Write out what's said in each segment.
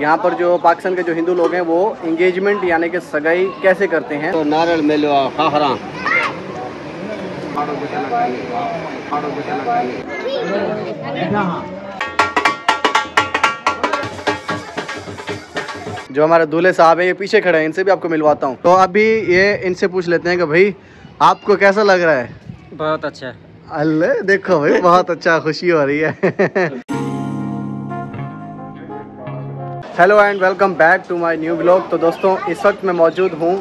यहाँ पर जो पाकिस्तान के जो हिंदू लोग हैं वो इंगेजमेंट यानी कि सगाई कैसे करते हैं? तो नारल मेलो खाहरा जो हमारे दूल्हे साहब हैं ये पीछे खड़े हैं इनसे भी आपको मिलवाता हूँ। तो अभी ये इनसे पूछ लेते हैं कि भाई आपको कैसा लग रहा है? बहुत अच्छा। अल्ले देखो भाई बहुत अच्छा खुशी हो रही है। Hello and welcome back to my new blog तो दोस्तों, इस वक्त मैं मौजूद हूँ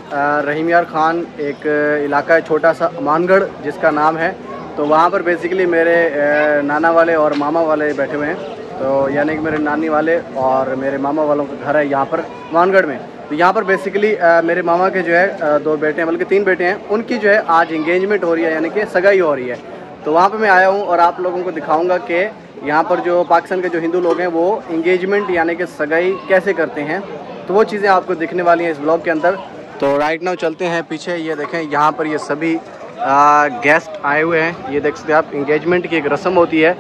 रहीम यार खान, एक इलाका है छोटा सा अमानगढ़, जिसका नाम है। तो वहाँ पर बेसिकली मेरे नाना वाले और मामा वाले बैठे हुए हैं। तो यानी कि मेरे नानी वाले और मेरे मामा वालों का घर है यहाँ पर मानगढ़ में। तो यहाँ पर बेसिकली मेरे मामा के जो है दो बेटे हैं, बल्कि तीन बेटे हैं। उनकी जो है आज इंगेजमेंट हो रही है, यानी कि सगाई हो रही है। तो वहाँ पर मैं आया हूँ और आप लोगों को दिखाऊँगा कि यहाँ पर जो पाकिस्तान के जो हिंदू लोग हैं वो इंगेजमेंट यानी कि सगाई कैसे करते हैं? तो वो चीज़ें आपको दिखने वाली हैं इस ब्लॉग के अंदर। तो राइट नाउ चलते हैं पीछे। ये देखें यहाँ पर ये सभी आ, गेस्ट आए हुए हैं। ये देख सकते हैं आप इंगेजमेंट की एक रस्म होती है।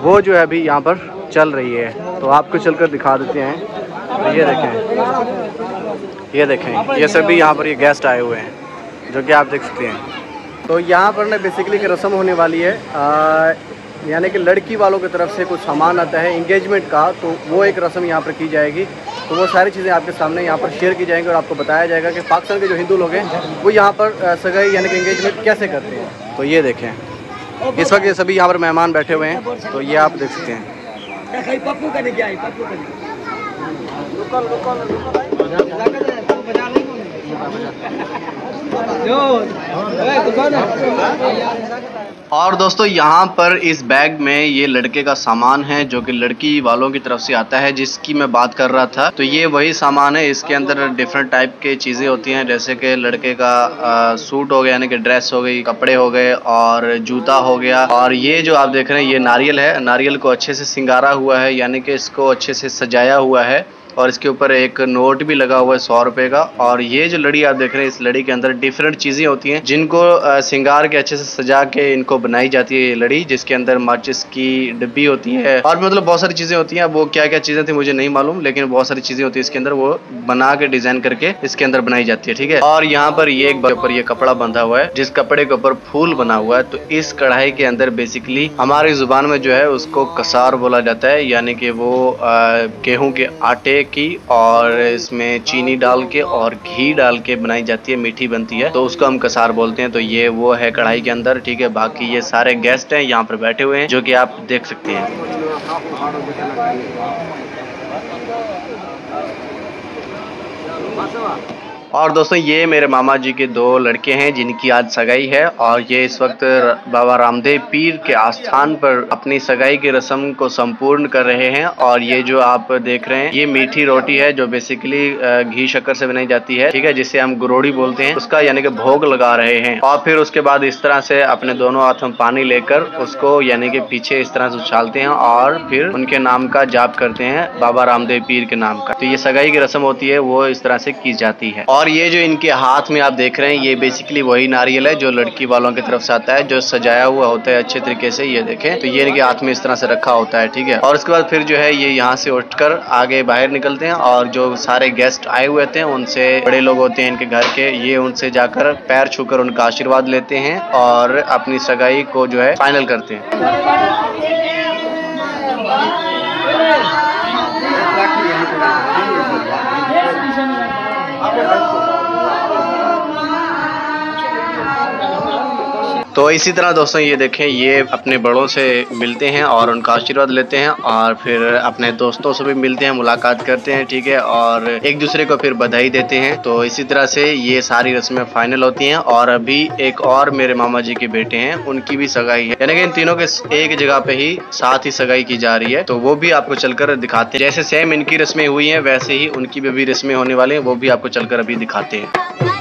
वो जो है अभी यहाँ पर चल रही है। तो आपको चलकर दिखा देते हैं। तो ये देखें ये देखें ये सभी यहाँ पर ये गेस्ट आए हुए हैं जो कि आप देख सकते हैं। तो यहाँ पर ना बेसिकली एक रस्म होने वाली है। यानी कि लड़की वालों की तरफ़ से कुछ सामान आता है इंगेजमेंट का तो वो एक रस्म यहाँ पर की जाएगी। तो वो सारी चीज़ें आपके सामने यहाँ पर शेयर की जाएँगी और आपको बताया जाएगा कि पाकिस्तान के जो हिंदू लोग हैं, वो यहाँ पर सगाई यानी कि इंगेजमेंट कैसे करते हैं। तो ये देखें। इस वक्त ये सभी यहाँ पर मेहमान बैठे हुए हैं तो ये आप देख सकते हैं। और दोस्तों यहाँ पर इस बैग में ये लड़के का सामान है जो कि लड़की वालों की तरफ़ से आता है जिसकी मैं बात कर रहा था। तो ये वही सामान है इसके अंदर डिफरेंट टाइप के चीज़ें होती हैं जैसे कि लड़के का आ, सूट हो गया यानी कि ड्रेस हो गई कपड़े हो गए और जूता हो गया। और ये जो आप देख रहे हैं ये नारियल है। नारियल को अच्छे से सिंगारा हुआ है यानी कि इसको अच्छे से सजाया हुआ है। और इसके ऊपर एक नोट भी लगा हुआ है सौ रुपए का। और ये जो लड़ी आप देख रहे हैं, इस लड़ी के अंदर डिफरेंट चीज़ें होती हैं, जिनको सिंगार के अच्छे से सजा के इनको बनाई जाती है ये लड़ी, जिसके अंदर माचिस की डिब्बी होती है। और मतलब बहुत सारी चीज़ें होती हैं वो क्या क्या चीज़ें थी मुझे नहीं मालूम, लेकिन बहुत सारी चीज़ें होती है इसके अंदर, वो बना के डिज़ाइन करके इसके अंदर बनाई जाती है, ठीक है? और यहाँ पर ये एक ऊपर ये कपड़ा बंधा हुआ है, जिस कपड़े के ऊपर फूल बना हुआ है तो इस कढ़ाई के अंदर बेसिकली हमारी ज़ुबान में जो है, उसको कसार बोला जाता है, यानी कि वो गेहूँ के आटे की और इसमें चीनी डाल के और घी डाल के बनाई जाती है, मीठी बनती है। तो उसको हम कसार बोलते हैं। तो ये वो है कढ़ाई के अंदर, ठीक है? बाकी ये सारे गेस्ट हैं, यहाँ पर बैठे हुए हैं, जो कि आप देख सकते हैं। और दोस्तों, ये मेरे मामा जी के दो लड़के हैं जिनकी आज सगाई है और ये इस वक्त बाबा रामदेव पीर के आस्थान पर अपनी सगाई की रस्म को संपूर्ण कर रहे हैं और ये जो आप देख रहे हैं, ये मीठी रोटी है जो बेसिकली घी शक्कर से बनाई जाती है, ठीक है, जिसे हम गुरोड़ी बोलते हैं। उसका यानी कि भोग लगा रहे हैं और फिर उसके बाद इस तरह से अपने दोनों हाथ में पानी लेकर उसको यानी कि पीछे इस तरह से उछालते हैं और फिर उनके नाम का जाप करते हैं, बाबा रामदेव पीर के नाम का। तो ये सगाई की रस्म होती है, वो इस तरह से की जाती है। और ये जो इनके हाथ में आप देख रहे हैं, ये बेसिकली वही नारियल है जो लड़की वालों की तरफ़ से आता है, जो सजाया हुआ होता है अच्छे तरीके से, ये देखें। तो ये इनके हाथ में इस तरह से रखा होता है, ठीक है? और उसके बाद फिर जो है, ये यहाँ से उठकर आगे बाहर निकलते हैं और जो सारे गेस्ट आए हुए थे, उनसे बड़े लोग होते हैं इनके घर के, ये उनसे जाकर पैर छूकर उनका आशीर्वाद लेते हैं और अपनी सगाई को जो है फाइनल करते हैं। तो इसी तरह दोस्तों ये देखें, ये अपने बड़ों से मिलते हैं और उनका आशीर्वाद लेते हैं और फिर अपने दोस्तों से भी मिलते हैं, मुलाकात करते हैं, ठीक है, और एक दूसरे को फिर बधाई देते हैं। तो इसी तरह से ये सारी रस्में फाइनल होती हैं और अभी एक और मेरे मामा जी के बेटे हैं, उनकी भी सगाई है। यानी कि इन तीनों के एक जगह पे ही साथ ही सगाई की जा रही है। तो वो भी आपको चलकर दिखाते हैं। जैसे सेम इनकी रस्में हुई है, वैसे ही उनकी भी रस्में होने वाले हैं, वो भी आपको चलकर अभी दिखाते हैं।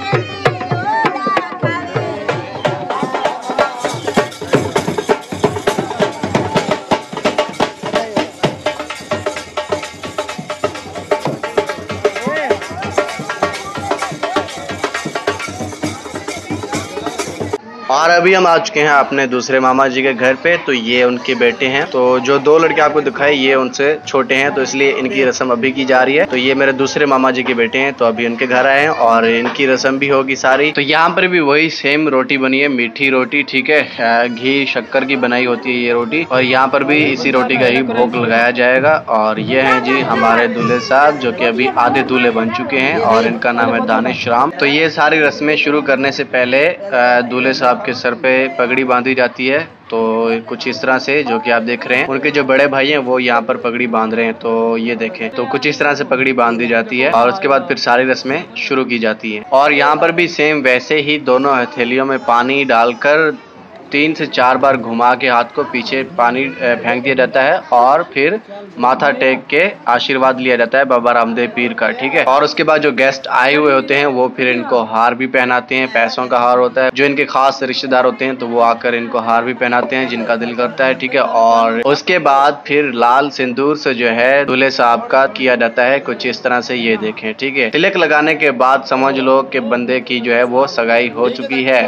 अभी हम आ चुके हैं अपने दूसरे मामा जी के घर पे तो ये उनके बेटे हैं। तो जो दो लड़के आपको दिखाए, ये उनसे छोटे हैं तो इसलिए इनकी रस्म अभी की जा रही है। तो ये मेरे दूसरे मामा जी के बेटे हैं तो अभी उनके घर आए हैं और इनकी रस्म भी होगी सारी। तो यहाँ पर भी वही सेम रोटी बनी है, मीठी रोटी, ठीक है? घी, शक्कर की बनाई होती है ये रोटी। और यहाँ पर भी इसी रोटी का ही भोग लगाया जाएगा। और ये है जी हमारे दूल्हे साहब, जो की अभी आधे दूल्हे बन चुके हैं और इनका नाम है दानिश राम। तो ये सारी रस्में शुरू करने से पहले दूल्हे साहब के सर पे पगड़ी बांधी जाती है तो कुछ इस तरह से जो कि आप देख रहे हैं। उनके जो बड़े भाई हैं, वो यहाँ पर पगड़ी बाँध रहे हैं तो ये देखें। तो कुछ इस तरह से पगड़ी बाँध दी जाती है और उसके बाद फिर सारी रस्में शुरू की जाती है। और यहाँ पर भी सेम वैसे ही दोनों हथेलियों में पानी डालकर तीन से चार बार घुमा के हाथ को पीछे पानी फेंक दिया जाता है और फिर माथा टेक के आशीर्वाद लिया जाता है बाबा रामदेव पीर का, ठीक है? और उसके बाद जो गेस्ट आए हुए होते हैं, वो फिर इनको हार भी पहनाते हैं, पैसों का हार होता है। जो इनके खास रिश्तेदार होते हैं तो वो आकर इनको हार भी पहनाते हैं, जिनका दिल करता है, ठीक है? और उसके बाद फिर लाल सिंदूर से जो है, दूल्हे साहब का किया जाता है, कुछ इस तरह से ये देखें, ठीक है? तिलक लगाने के बाद समझ लो कि बंदे की जो है, वो सगाई हो चुकी है।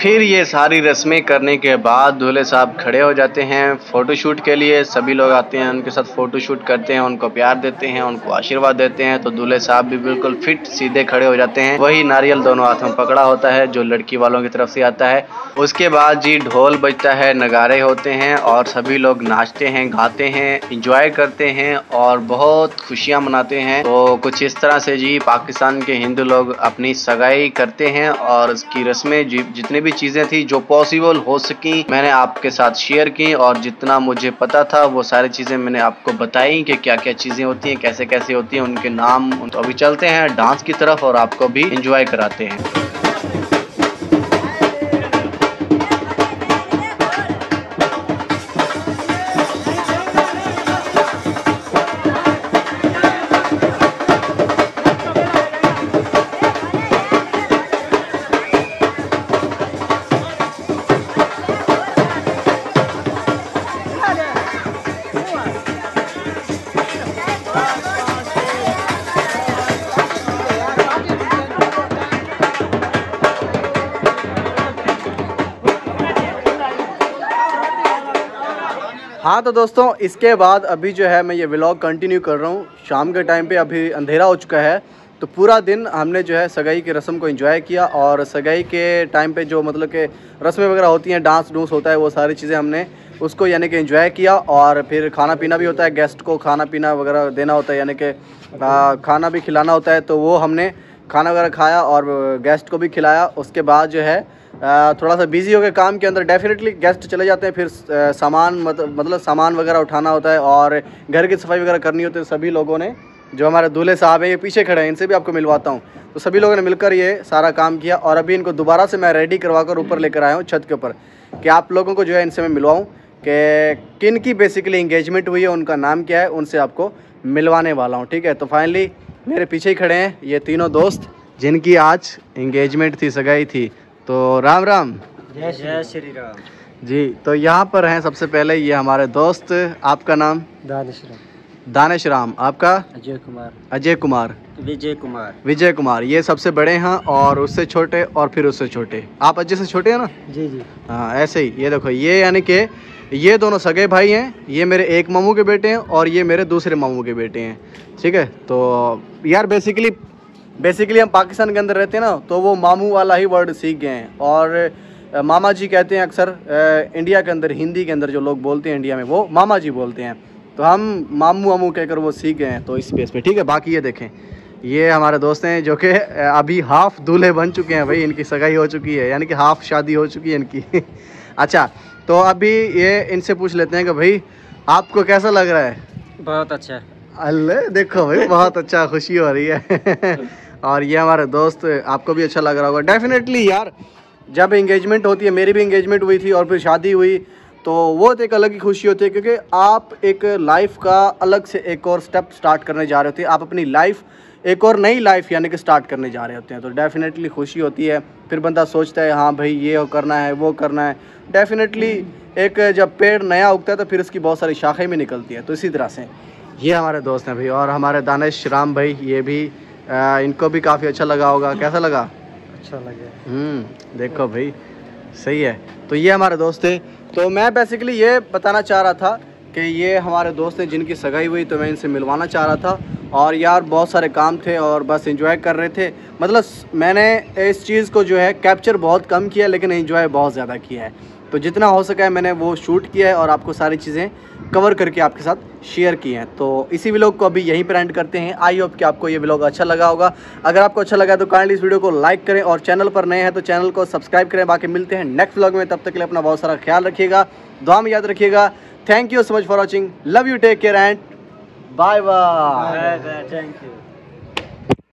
फिर ये सारी रस्में करने के बाद दूल्हे साहब खड़े हो जाते हैं फ़ोटोशूट के लिए। सभी लोग आते हैं, उनके साथ फ़ोटोशूट करते हैं, उनको प्यार देते हैं, उनको आशीर्वाद देते हैं तो दूल्हे साहब भी बिल्कुल फिट सीधे खड़े हो जाते हैं। वही नारियल दोनों हाथों में पकड़ा होता है, जो लड़की वालों की तरफ़ से आता है। उसके बाद जी ढोल बजता है, नगारे होते हैं और सभी लोग नाचते हैं, गाते हैं इंजॉय करते हैं और बहुत खुशियाँ मनाते हैं। तो कुछ इस तरह से जी पाकिस्तान के हिंदू लोग अपनी सगाई करते हैं और उसकी रस्में जितनी भी चीज़ें थी जो पॉसिबल हो सकी, मैंने आपके साथ शेयर की और जितना मुझे पता था, वो सारी चीज़ें मैंने आपको बताई कि क्या क्या चीज़ें होती हैं कैसे कैसे होती हैं, उनके नाम तो अभी चलते हैं डांस की तरफ़ और आपको भी इंजॉय कराते हैं। हाँ तो दोस्तों, इसके बाद अभी जो है मैं ये व्लॉग कंटिन्यू कर रहा हूँ। शाम के टाइम पे अभी अंधेरा हो चुका है तो पूरा दिन हमने जो है सगाई की रस्म को एंजॉय किया और सगाई के टाइम पे जो मतलब के रस्में वगैरह होती हैं, डांस डूंस होता है, वो सारी चीज़ें हमने उसको यानी कि एंजॉय किया और फिर खाना पीना भी होता है गेस्ट को खाना पीना वगैरह देना होता है, यानी कि खाना भी खिलाना होता है तो वो हमने खाना वगैरह खाया और गेस्ट को भी खिलाया। उसके बाद जो है थोड़ा सा बिज़ी हो गए काम के अंदर डेफिनेटली गेस्ट चले जाते हैं, फिर सामान मतलब सामान वगैरह उठाना होता है और घर की सफ़ाई वगैरह करनी होती है सभी लोगों ने, जो हमारे दूल्हे साहब हैं, ये पीछे खड़े हैं, इनसे भी आपको मिलवाता हूँ। तो सभी लोगों ने मिलकर ये सारा काम किया और अभी इनको दोबारा से मैं रेडी करवा कर ऊपर लेकर आया हूँ छत के ऊपर, कि आप लोगों को जो है इनसे मैं मिलवाऊँ, कि किन की बेसिकली इंगेजमेंट हुई है, उनका नाम क्या है, उनसे आपको मिलवाने वाला हूँ, ठीक है? तो फाइनली मेरे पीछे ही खड़े हैं, ये तीनों दोस्त, जिनकी आज इंगेजमेंट थी, सगाई थी। तो राम राम। जय श्री राम। जी तो यहाँ पर हैं सबसे पहले ये हमारे दोस्त आपका नाम? दानिश राम। दानिश राम। आपका? अजय कुमार। अजय कुमार। विजय कुमार। विजय कुमार ये सबसे बड़े हैं और उससे छोटे और फिर उससे छोटे। आप अजय से छोटे हैं ना? जी जी। हाँ ऐसे ही ये देखो ये यानी कि ये दोनों सगे भाई हैं ये मेरे एक मामू के बेटे हैं और ये मेरे दूसरे मामू के बेटे हैं ठीक है? तो यार बेसिकली बेसिकली हम पाकिस्तान के अंदर रहते हैं ना तो वो मामू वाला ही वर्ड सीख गए हैं। और मामा जी कहते हैं अक्सर इंडिया के अंदर हिंदी के अंदर जो लोग बोलते हैं इंडिया में वो मामा जी बोलते हैं। तो हम मामू मामू कहकर वो सीख गए हैं तो इस बेस पे ठीक है बाकी ये देखें। ये हमारे दोस्त हैं जो कि अभी हाफ़ दूल्हे बन चुके हैं भाई इनकी सगाई हो चुकी है यानी कि हाफ़ शादी हो चुकी है इनकी। अच्छा तो अभी ये इनसे पूछ लेते हैं कि भाई आपको कैसा लग रहा है? बहुत अच्छा। अल्ले देखो भाई बहुत अच्छा खुशी हो रही है। और ये हमारे दोस्त, आपको भी अच्छा लग रहा होगा। डेफिनेटली यार, जब इंगेजमेंट होती है, मेरी भी इंगेजमेंट हुई थी और फिर शादी हुई तो वो तो एक अलग ही खुशी होती है, क्योंकि आप एक लाइफ का अलग से एक और स्टेप स्टार्ट करने जा रहे होते हैं। आप अपनी लाइफ एक और नई लाइफ यानी कि स्टार्ट करने जा रहे होते हैं। तो डेफिनेटली खुशी होती है। फिर बंदा सोचता है हाँ भाई, ये करना है, वो करना है। डेफिनेटली एक जब पेड़ नया उगता है तो फिर उसकी बहुत सारी शाखें भी निकलती हैं। तो इसी तरह से ये हमारे दोस्त हैं भाई, और हमारे दानिश राम भाई, ये भी आ, इनको भी काफ़ी अच्छा लगा होगा। कैसा लगा? अच्छा लगा। हम्म देखो भाई सही है। तो ये हमारे दोस्त थे। तो मैं बेसिकली ये बताना चाह रहा था कि ये हमारे दोस्त हैं जिनकी सगाई हुई तो मैं इनसे मिलवाना चाह रहा था। और यार बहुत सारे काम थे और बस इंजॉय कर रहे थे। मतलब मैंने इस चीज़ को जो है कैप्चर बहुत कम किया लेकिन इंजॉय बहुत ज़्यादा किया है। तो जितना हो सका है मैंने वो शूट किया है और आपको सारी चीज़ें कवर करके आपके साथ शेयर किए हैं। तो इसी व्लॉग को अभी यहीं पर एंड करते हैं। आई होप कि आपको ये व्लॉग अच्छा लगा होगा। अगर आपको अच्छा लगा तो काइंडली इस वीडियो को लाइक करें और चैनल पर नए हैं तो चैनल को सब्सक्राइब करें। बाकी मिलते हैं नेक्स्ट व्लॉग में। तब तक के लिए अपना बहुत सारा ख्याल रखिएगा, दुआ में याद रखिएगा। Thank you so much for watching love you take care and bye bye thank you